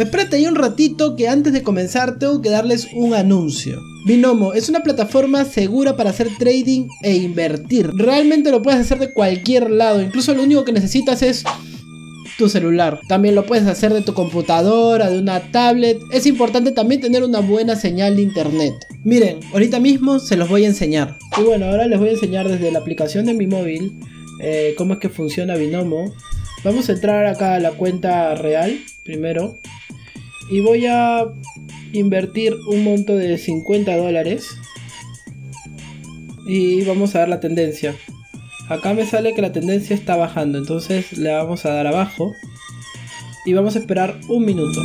Espérate ahí un ratito que antes de comenzar tengo que darles un anuncio. Binomo es una plataforma segura para hacer trading e invertir. Realmente lo puedes hacer de cualquier lado, incluso lo único que necesitas es tu celular. También lo puedes hacer de tu computadora, de una tablet. Es importante también tener una buena señal de internet. Miren, ahorita mismo se los voy a enseñar. Y bueno, ahora les voy a enseñar desde la aplicación de mi móvil eh, cómo es que funciona Binomo. Vamos a entrar acá a la cuenta real primero. Y voy a invertir un monto de 50 dólares. Y vamos a ver la tendencia. Acá me sale que la tendencia está bajando, entonces le vamos a dar abajo. Y vamos a esperar un minuto.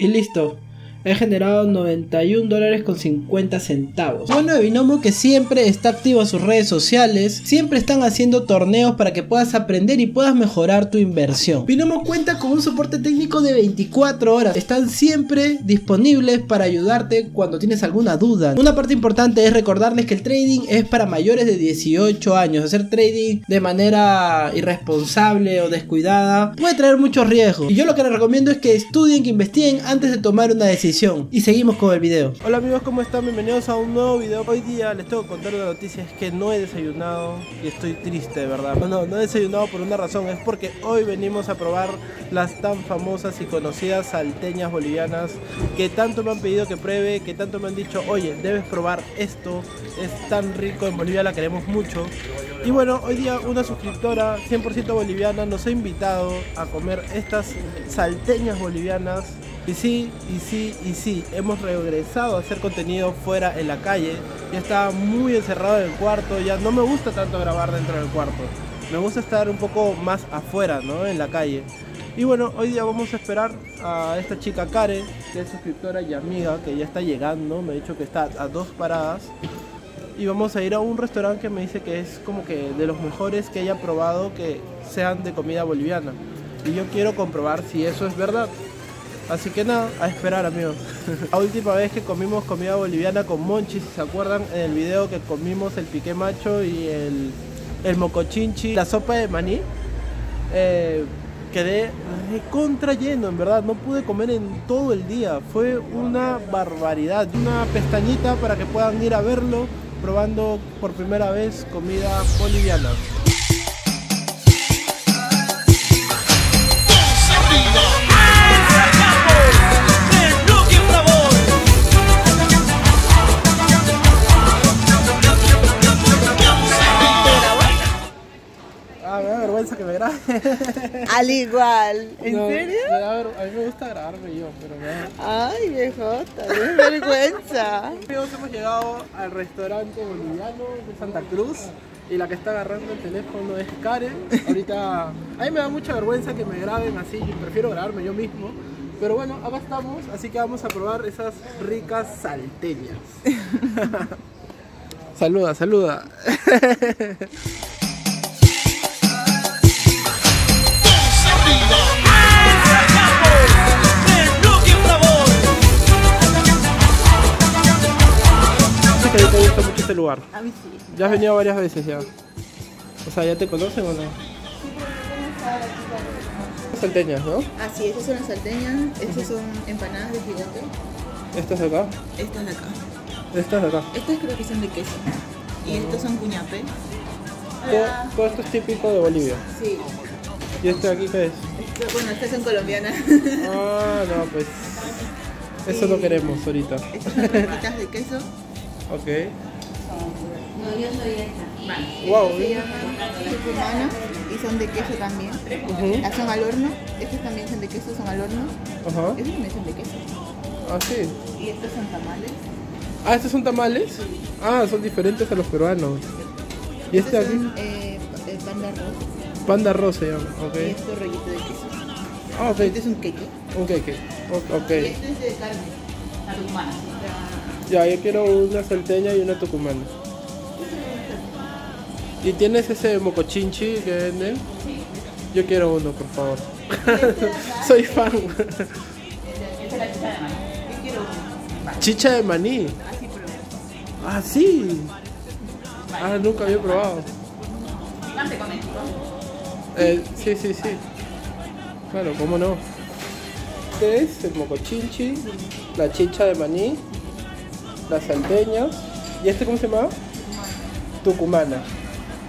Y listo he generado 91 dólares con 50 centavos. Bueno de Binomo que siempre está activo en sus redes sociales, siempre están haciendo torneos para que puedas aprender y puedas mejorar tu inversión. Binomo cuenta con un soporte técnico de 24 horas, están siempre disponibles para ayudarte cuando tienes alguna duda. Una parte importante es recordarles que el trading es para mayores de 18 años, hacer trading de manera irresponsable o descuidada puede traer muchos riesgos. Y yo lo que les recomiendo es que estudien, que investiguen antes de tomar una decisión y seguimos con el video. Hola amigos, ¿cómo están? Bienvenidos a un nuevo video. Hoy día les tengo que contar una noticia, es que no he desayunado y estoy triste, de verdad. No, no, no he desayunado por una razón, es porque hoy venimos a probar las tan famosas y conocidas salteñas bolivianas que tanto me han pedido que pruebe, que tanto me han dicho, oye, debes probar esto, es tan rico, en Bolivia la queremos mucho. Y bueno, hoy día una suscriptora 100% boliviana nos ha invitado a comer estas salteñas bolivianas y sí, y sí, y sí, hemos regresado a hacer contenido fuera en la calle. Ya estaba muy encerrado en el cuarto, ya no me gusta tanto grabar dentro del cuarto. Me gusta estar un poco más afuera, ¿no? En la calle. Y bueno, hoy día vamos a esperar a esta chica Karen, que es suscriptora y amiga, que ya está llegando. Me ha dicho que está a dos paradas. Y vamos a ir a un restaurante que me dice que es como que de los mejores que haya probado que sean de comida boliviana. Y yo quiero comprobar si eso es verdad. Así que nada, a esperar amigos. La última vez que comimos comida boliviana con Monchi, si se acuerdan, en el video que comimos el piqué macho y el, el mocochinchi, la sopa de maní, eh, quedé contra lleno, en verdad. No pude comer en todo el día. Fue una barbaridad. Una pestañita para que puedan ir a verlo probando por primera vez comida boliviana. Que me grabe. Al igual. ¿En serio? a mí me gusta grabarme yo, pero me Ay, viejota, qué vergüenza. Hemos llegado al restaurante boliviano de Santa Cruz. Y la que está agarrando el teléfono es Karen. Ahorita, a mí me da mucha vergüenza que me graben así, yo prefiero grabarme yo mismo. Pero bueno, acá estamos, así que vamos a probar esas ricas salteñas. saluda, saluda. Que a ti te gusta mucho este lugar. A mí sí. Ya has venido varias veces ya. O sea, ¿ya te conocen o no? Salteñas, ¿no? Ah, sí, estas son las salteñas, estas son empanadas de gigante. ¿Estas de acá? Estas de acá. Estas de acá. Estas creo que son de queso. Y estos son cuñape. Todo, todo, esto es típico de Bolivia. Sí. ¿Y este de aquí qué es? Esto, bueno, estas son colombianas. Ah, no, pues. Eso lo queremos ahorita. Estas son de queso. Ok. No, yo soy esta. Vale. Wow. Se llaman y son de queso también. Uh Las son al horno. Estas también son de queso, son al horno. Ajá. Estas también son de queso. Ah, sí. Y estos son tamales. Ah, ¿estos son tamales? Ah, son diferentes a los peruanos. ¿Y este Estos aquí? son eh, pan de arroz. Pan de arroz se llama. Y Ok. esto es rollito de queso. Ah, ok. Este es un queque. Un queque. Ok. Y este es de carne. Ya, yo quiero una salteña y una tucumana. ¿Y tienes ese mocochinchi que venden? Sí. Yo quiero uno, por favor. Soy fan. Chicha de maní. Ah, sí. Ah, nunca había probado. Eh, sí, sí, sí. Claro, ¿cómo no? Este es el mocochinchi, la chicha de maní, las salteñas. ¿Y este cómo se llama? Tucumana.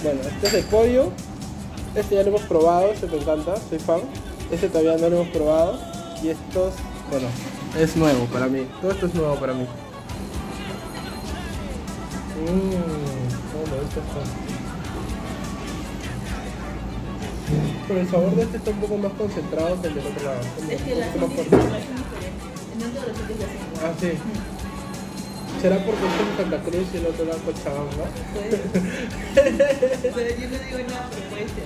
Bueno, este es de pollo. Este ya lo hemos probado, este me encanta, soy fan. Este todavía no lo hemos probado. Y estos, bueno, es nuevo para mí. Todo esto es nuevo para mí. Mmm, esto. Pero el sabor de este está un poco más concentrado que el del otro lado. Es que la gente es sitios igual. Ah, sí. ¿Será porque este es en Santa Cruz y el otro lado Cochabamba? Pero yo no digo nada, pero puede ser.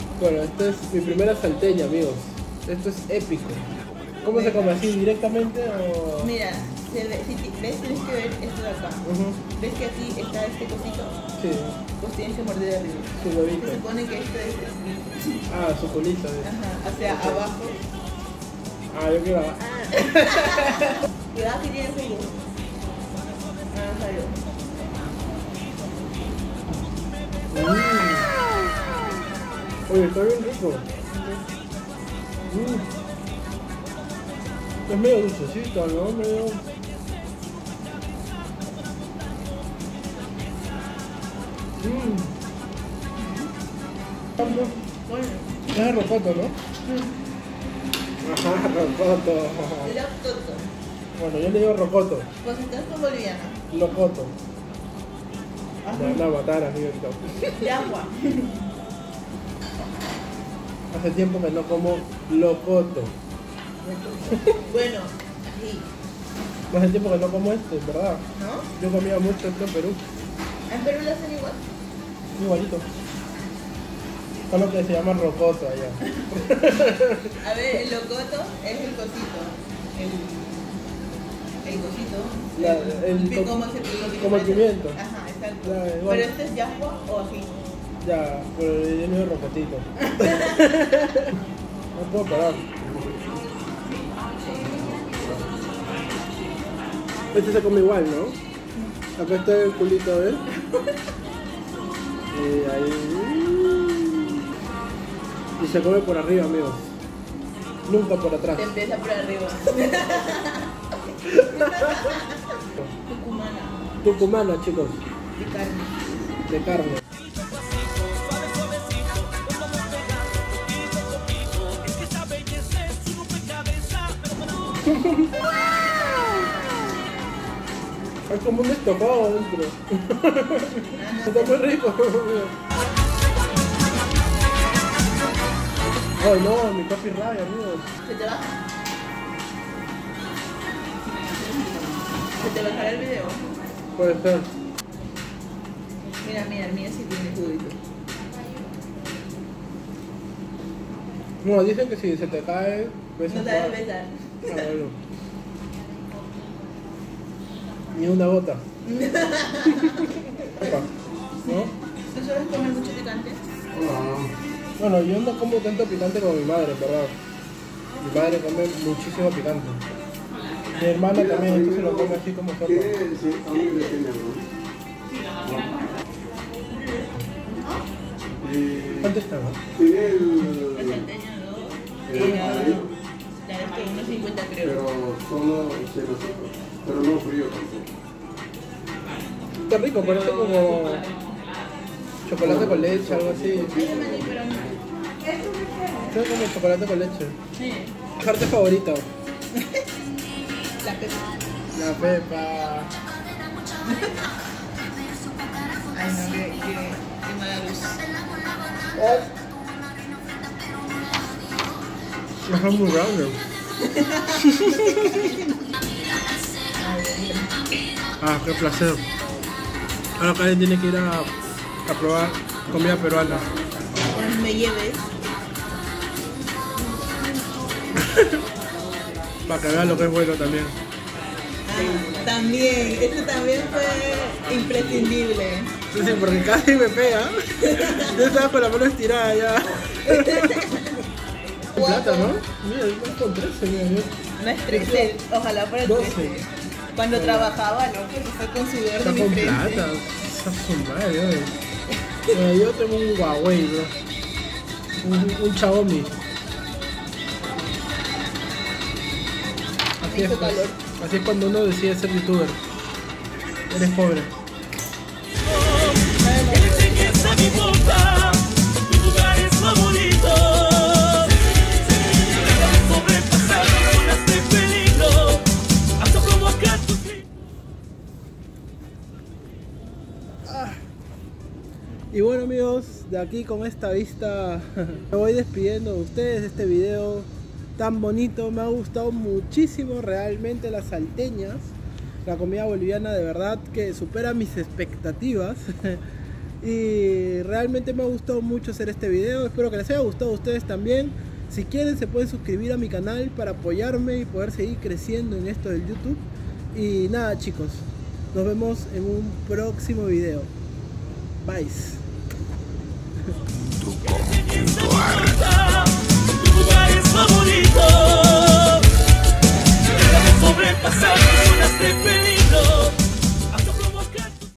Bueno, esta es mi primera salteña, amigos. Esto es épico. ¿Cómo se come así? ¿Directamente o...? Mira, se ve, si ti- ves, tienes que ver esto de acá. Ujú, ¿Ves que aquí está este cosito? Sí, Pues tienes que morder de arriba. su Se huevito. supone que esto es el- Ah, su culito. eh. Ajá, hacia abajo. Ah, yo quiero... Cuidado que tiene jugo. Mm. Oye, está bien rico. Mm. Es medio dulcecito, ¿no? Medio... Mm. Bueno, Es el rocoto, ¿no? Ajá, rocoto. Bueno, yo le digo rocoto. Pues estás con boliviana. Locoto. Me van a matar. De agua. Hace tiempo que no como locoto. Bueno, así. Hace tiempo que no como este, ¿verdad? ¿No? Yo comía mucho esto en Perú. ¿En Perú lo hacen igual? Igualito. Solo que se llama rocoto allá. A ver, el locoto es el cosito. El, el el, el ¿cómo com- se lo que como el pimiento. Ajá, exacto. Ya. Pero este es yahua o ají. Ya, pero yo le digo rocotito. no puedo parar. Este se come igual, ¿no? Acá está el culito, a ver. Y ahí. Y se come por arriba, amigos. Nunca por atrás. Te empieza por arriba. Tucumana. Tucumana, chicos, De carne. de carne. Es como un estofado adentro. Está muy rico. Ay no, mi copyright, amigos. ¿Se te va? ¿Se te bajará el video? Puede ser. Mira, mira, mira si tiene jugito. No, dicen que si se te cae, ves No sabes par. besar. Ah, bueno. Ni una gota. Opa, ¿No? ¿Tú sueles comer mucho picante? Bueno, yo no como tanto picante como mi madre, ¿verdad? Mi madre come muchísimo picante. Mi hermana también, esto se lo come así como. ¿Cuánto está? 50 creo. Pero solo. Pero no frío tampoco. Está rico, parece como chocolate con leche, algo así. Es como chocolate con leche. Sí. ¿Parte favorita? La que... La pepa. Ay, no, qué, qué, qué mala luz. Es muy grande. Ah, qué placer. Ahora Karen tiene que ir a, a probar comida peruana. Cuando me lleves, Para que vean lo que es bueno también. ah, también, esto también fue imprescindible. Sí, porque casi me pega. Yo estaba con la mano estirada ya. Plata, ¿no? Mira, es con 13, mira. yo- No es 13, ojalá fuera 12. 13. Cuando trabajaba, ¿no? Que está con sudor Está de con mi frente. plata. Esa es su madre. Mira, yo tengo un Huawei, bro. Un, un Xiaomi. Así es, Hizo calor. Así es cuando uno decide ser youtuber. Eres pobre. Enseñes a mi boca tus lugares favoritos. Sobrepasar zonas de peligro hasta provocar tus gritos. Y bueno amigos, de aquí con esta vista me voy despidiendo de ustedes de este video tan bonito. Me ha gustado muchísimo realmente las salteñas. La comida boliviana de verdad que supera mis expectativas. y realmente me ha gustado mucho hacer este video. Espero que les haya gustado a ustedes también. Si quieren se pueden suscribir a mi canal para apoyarme y poder seguir creciendo en esto del YouTube. Y nada chicos, nos vemos en un próximo video. Bye lugares favoritos.